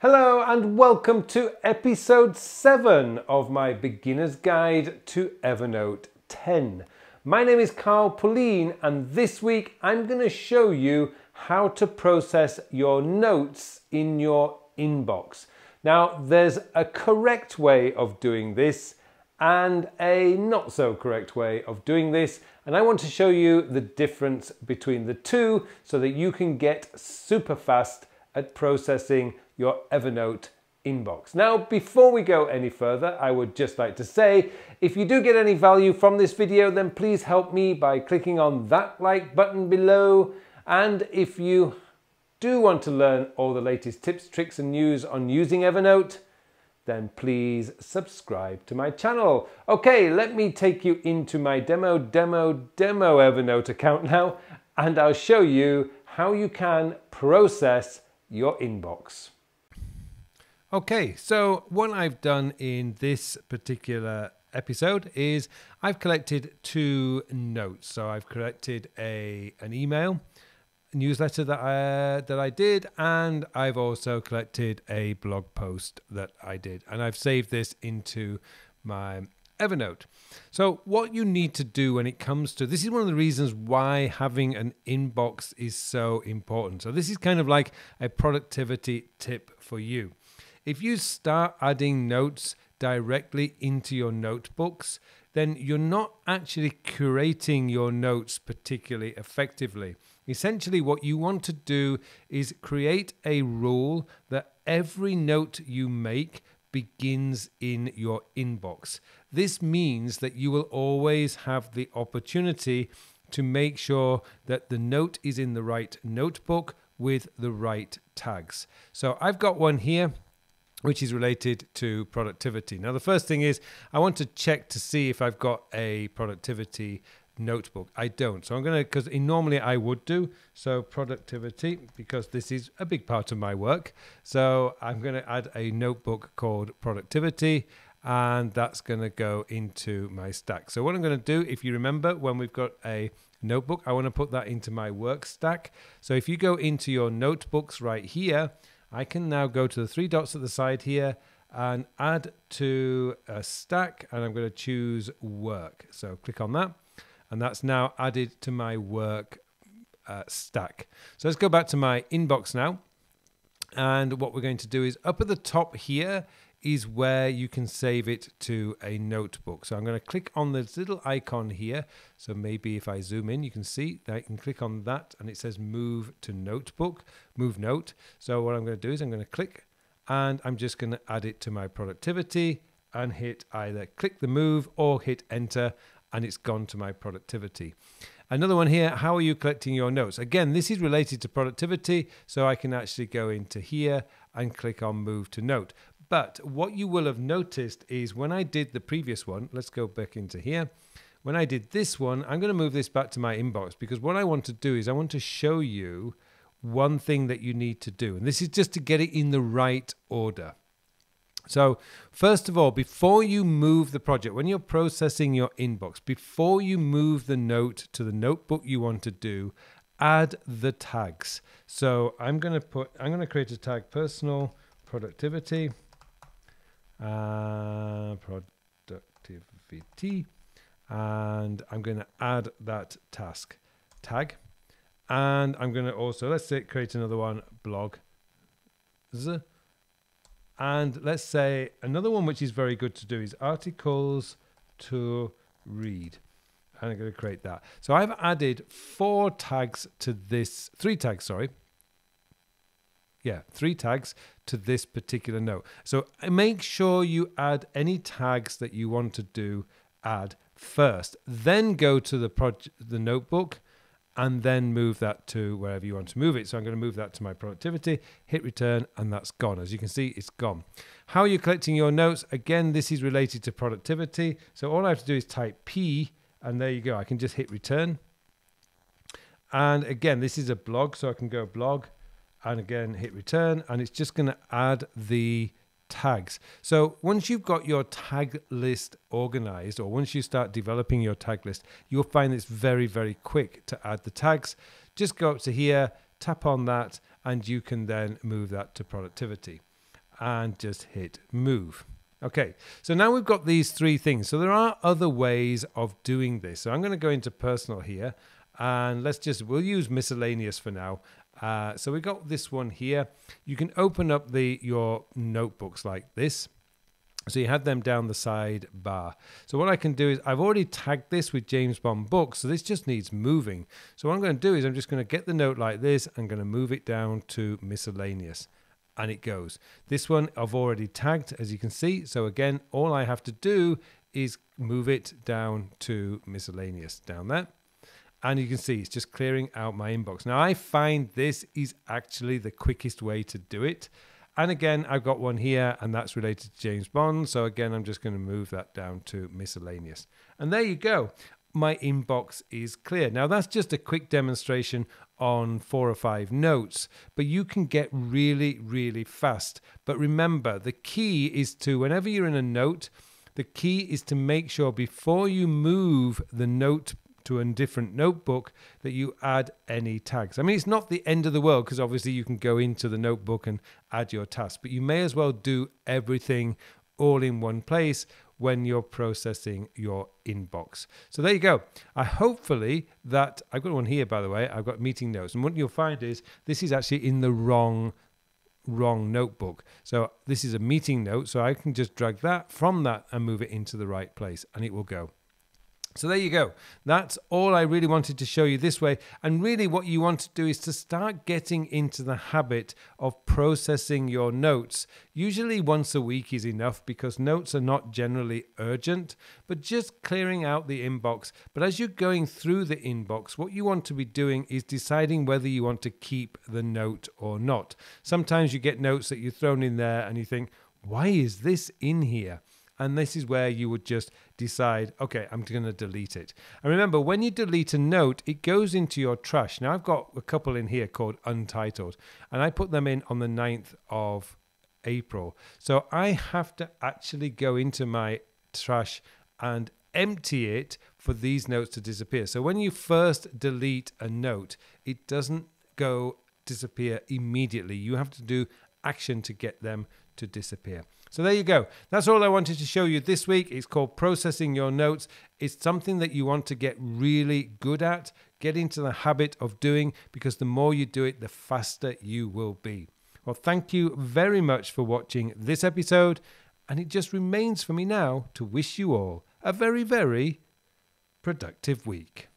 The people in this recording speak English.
Hello and welcome to episode 7 of my beginner's guide to Evernote 10. My name is Carl Pullein and this week I'm going to show you how to process your notes in your inbox. Now there's a correct way of doing this and a not so correct way of doing this and I want to show you the difference between the two so that you can get super fast at processing your Evernote inbox. Now, before we go any further, I would just like to say, if you do get any value from this video, then please help me by clicking on that like button below. And if you do want to learn all the latest tips, tricks and news on using Evernote, then please subscribe to my channel. Okay, let me take you into my demo, demo, demo Evernote account now, and I'll show you how you can process your inbox. Okay, so what I've done in this particular episode is I've collected two notes. So I've collected a an email newsletter that I that I did, and I've also collected a blog post that I did, and I've saved this into my Evernote. So, what you need to do when it comes to this is one of the reasons why having an inbox is so important. So, this is kind of like a productivity tip for you. If you start adding notes directly into your notebooks, then you're not actually curating your notes particularly effectively. Essentially, what you want to do is create a rule that every note you make begins in your inbox. This means that you will always have the opportunity to make sure that the note is in the right notebook with the right tags. So I've got one here which is related to productivity. Now, the first thing is I want to check to see if I've got a productivity notebook. I don't. So I'm going to, because normally I would do. So productivity, because this is a big part of my work. So I'm going to add a notebook called productivity and that's going to go into my stack. So what I'm going to do, if you remember when we've got a notebook, I want to put that into my work stack. So if you go into your notebooks right here, I can now go to the three dots at the side here and add to a stack and I'm going to choose work. So click on that and that's now added to my work uh, stack. So let's go back to my inbox now. And what we're going to do is up at the top here is where you can save it to a notebook. So I'm going to click on this little icon here. So maybe if I zoom in, you can see that I can click on that and it says move to notebook, move note. So what I'm going to do is I'm going to click and I'm just going to add it to my productivity and hit either click the move or hit enter and it's gone to my productivity. Another one here, how are you collecting your notes? Again, this is related to productivity, so I can actually go into here and click on move to note. But what you will have noticed is when I did the previous one, let's go back into here. When I did this one, I'm going to move this back to my inbox because what I want to do is I want to show you one thing that you need to do. And this is just to get it in the right order. So, first of all, before you move the project, when you're processing your inbox, before you move the note to the notebook you want to do, add the tags. So, I'm going to put, I'm going to create a tag personal productivity uh, productivity. And I'm going to add that task tag. And I'm going to also let's say create another one blog and let's say another one which is very good to do is articles to read. And I'm going to create that. So I've added four tags to this three tags sorry yeah, three tags to this particular note. So uh, make sure you add any tags that you want to do add first. Then go to the project, the notebook, and then move that to wherever you want to move it. So I'm going to move that to my productivity, hit return, and that's gone. As you can see, it's gone. How are you collecting your notes? Again, this is related to productivity. So all I have to do is type P, and there you go. I can just hit return. And again, this is a blog, so I can go blog and again hit return and it's just going to add the tags. So once you've got your tag list organized or once you start developing your tag list, you'll find it's very, very quick to add the tags. Just go up to here, tap on that, and you can then move that to productivity. and just hit move. Okay, so now we've got these three things. So there are other ways of doing this. So I'm going to go into personal here and let's just, we'll use miscellaneous for now. Uh, so we got this one here. You can open up the your notebooks like this. So you have them down the side bar. So what I can do is I've already tagged this with James Bond books, so this just needs moving. So what I'm going to do is I'm just going to get the note like this. I'm going to move it down to miscellaneous and it goes. This one I've already tagged, as you can see. So again, all I have to do is move it down to miscellaneous down there. And you can see it's just clearing out my inbox. Now I find this is actually the quickest way to do it. And again, I've got one here and that's related to James Bond. So again, I'm just going to move that down to miscellaneous. And there you go my inbox is clear. Now, that's just a quick demonstration on four or five notes, but you can get really, really fast. But remember, the key is to, whenever you're in a note, the key is to make sure before you move the note to a different notebook that you add any tags. I mean, it's not the end of the world because obviously you can go into the notebook and add your task, but you may as well do everything all in one place when you're processing your inbox. So there you go. I hopefully that I've got one here by the way. I've got meeting notes, and what you'll find is this is actually in the wrong wrong notebook. So this is a meeting note, so I can just drag that from that and move it into the right place, and it will go. So there you go. That's all I really wanted to show you this way. And really, what you want to do is to start getting into the habit of processing your notes. Usually, once a week is enough because notes are not generally urgent, but just clearing out the inbox. But as you're going through the inbox, what you want to be doing is deciding whether you want to keep the note or not. Sometimes you get notes that you're thrown in there and you think, why is this in here? And this is where you would just decide, okay, I'm going to delete it. And remember, when you delete a note, it goes into your trash. Now, I've got a couple in here called Untitled, and I put them in on the 9th of April. So I have to actually go into my trash and empty it for these notes to disappear. So when you first delete a note, it doesn't go disappear immediately. You have to do action to get them to disappear. So there you go. That's all I wanted to show you this week. It's called processing your notes. It's something that you want to get really good at, get into the habit of doing, because the more you do it, the faster you will be. Well, thank you very much for watching this episode. And it just remains for me now to wish you all a very, very productive week.